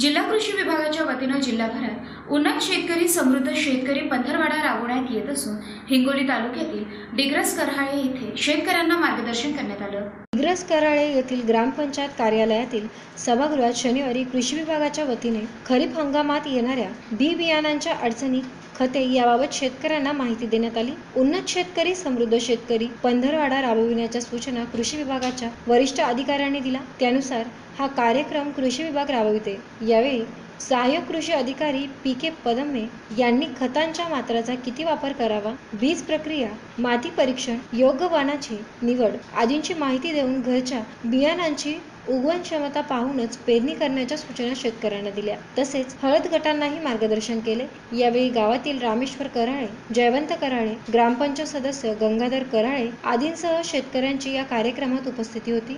जिल्हा कृषी विभागाच्या वतीनं जिल्हाभरात उन्नत शेतकरी समृद्ध शेतकरी पंधरवाडा राबवण्यात येत असून हिंगोली तालुक्यातील डिग्रस कराळे येथे शेतकऱ्यांना मार्गदर्शन करण्यात आलं. डिग्रस कराळे येथील ग्रामपंचायत कार्यालयातील सभागृहात शनिवारी कृषी विभागाच्या वतीने खरीप हंगामात येणाऱ्या बी बियाणांच्या अडचणी खते याबाबत शेतकऱ्यांना माहिती देण्यात आली. उन्नत शेतकरी समृद्ध शेतकरी पंधरवाडा राबविण्याच्या सूचना कृषी विभागाच्या वरिष्ठ अधिकाऱ्यांनी दिला त्यानुसार हा कार्यक्रम कृषी विभाग राबविते. यावेळी सहाय्यक कृषी अधिकारी पी के पदमे यांनी खतांच्या मात्राचा किती वापर करावा बीज प्रक्रिया माती परीक्षण योग्य वाणाची निवड आदींची माहिती देऊन घरच्या बियाणांची उगवण क्षमता पाहूनच पेरणी करण्याच्या सूचना शेतकऱ्यांना दिल्या. तसेच हळद गटांनाही मार्गदर्शन केले. यावेळी गावातील रामेश्वर कराळे जयवंत कराळे ग्रामपंचायत सदस्य गंगाधर कराळे आदींसह शेतकऱ्यांची या कार्यक्रमात उपस्थिती होती.